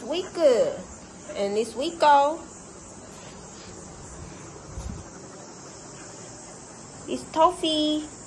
this week. And this week. It's toffee.